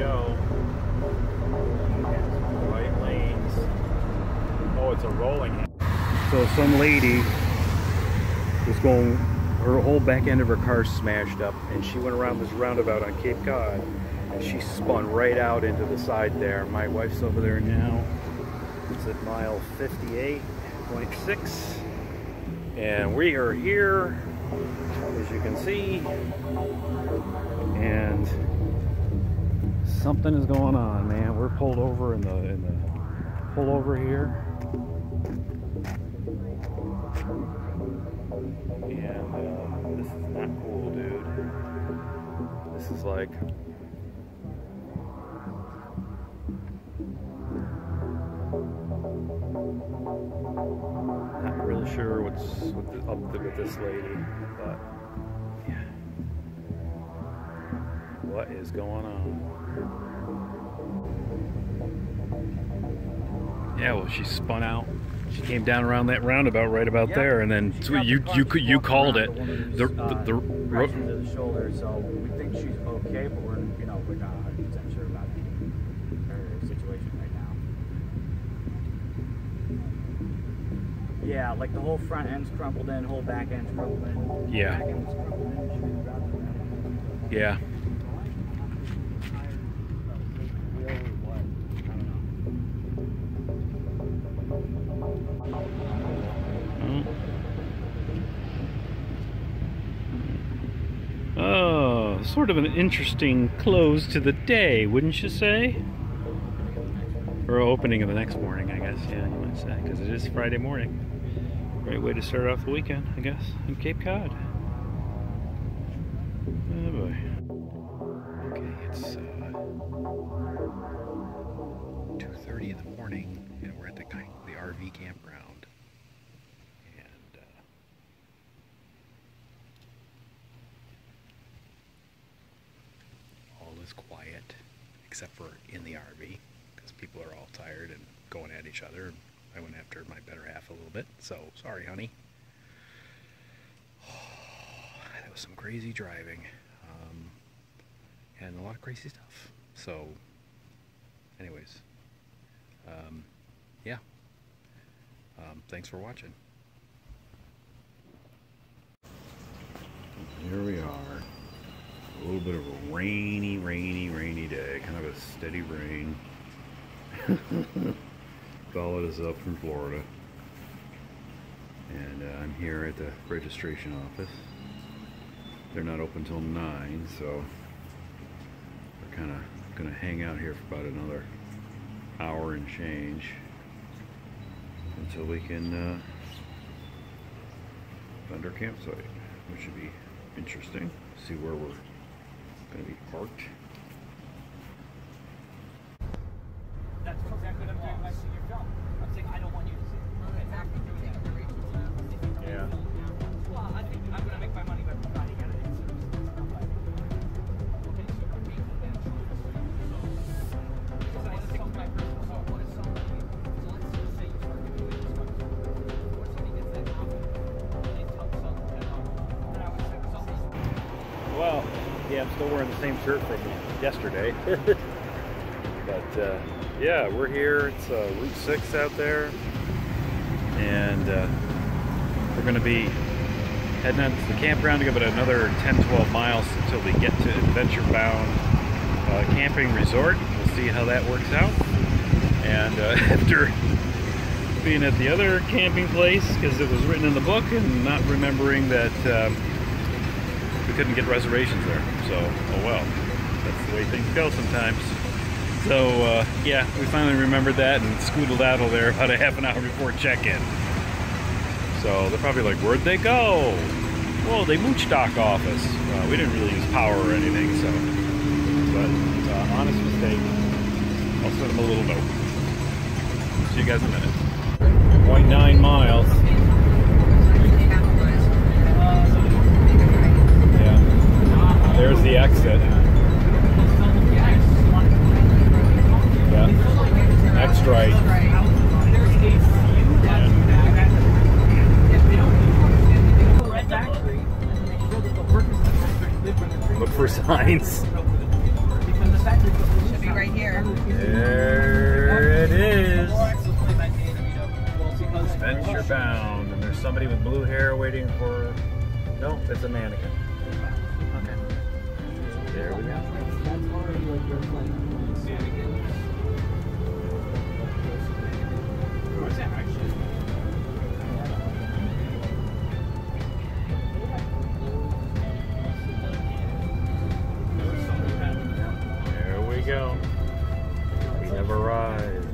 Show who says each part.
Speaker 1: go. Oh, it's a rolling. So some lady was going, her whole back end of her car smashed up, and she went around this roundabout on Cape Cod, she spun right out into the side there. My wife's over there now. It's at mile 58.6, and we are here, as you can see, and something is going on, man. We're pulled over in the in the pull over here. And uh, this is not cool, dude. This is like with the, up with this lady, but yeah. What is going on? Yeah, well, she spun out. She came down around that roundabout right about
Speaker 2: Yeah.
Speaker 1: there, and then so
Speaker 2: got the
Speaker 1: you you you called it.
Speaker 2: the woman
Speaker 1: The
Speaker 2: who's,
Speaker 1: the,
Speaker 2: uh,
Speaker 1: the
Speaker 2: crashed the shoulder, so we think she's okay, but we're you know we're not 100 percent sure about her situation right now. Yeah, like the whole front end's crumpled in, whole back end's crumpled in.
Speaker 1: Yeah.
Speaker 2: Back crumpled in. She was driving around.
Speaker 1: yeah.
Speaker 2: Wheel or what? I don't know.
Speaker 1: Oh, sort of an interesting close to the day, wouldn't you say? Or opening of the next morning, I guess. Yeah, you might say, because it is Friday morning. Great way to start off the weekend, I guess, in Cape Cod. Oh boy. Okay, it's uh, 2:30 in the morning, and we're at the the RV campground, and. Uh, all is quiet except for in the RV because people are all tired and going at each other. I went after my better half a little bit, so sorry, honey. that was some crazy driving um, and a lot of crazy stuff. So, anyways, um, yeah. Um, thanks for watching. Here we are. A little bit of a rainy, rainy, rainy day. Kind of a steady rain. Followed us up from Florida. And uh, I'm here at the registration office. They're not open till 9, so we're kind of going to hang out here for about another hour and change until we can uh, find our campsite, which should be interesting. See where we're going to be parked.
Speaker 3: I'm
Speaker 1: still wearing the same shirt from yesterday. but uh, yeah, we're here. It's uh, Route 6 out there. And uh, we're going to be heading out to the campground to go about another 10 12 miles until we get to Adventure Bound uh, Camping Resort. We'll see how that works out. And uh, after being at the other camping place, because it was written in the book, and not remembering that. Um, we couldn't get reservations there. So, oh well. That's the way things go sometimes. So, uh, yeah, we finally remembered that and scoodled out of there about a half an hour before check-in. So they're probably like, where'd they go? Well, they moved stock office. Uh, we didn't really use power or anything, so. But, uh, honest mistake. I'll send them a little note. See you guys in a minute. 0.9 signs.
Speaker 3: Because the factory
Speaker 4: Should be right here.
Speaker 1: There it is.
Speaker 3: Well, because
Speaker 1: Venture bound. And there's somebody with blue hair waiting for. No, it's a mannequin.
Speaker 3: Okay.
Speaker 1: There we go.
Speaker 3: go. We never rise.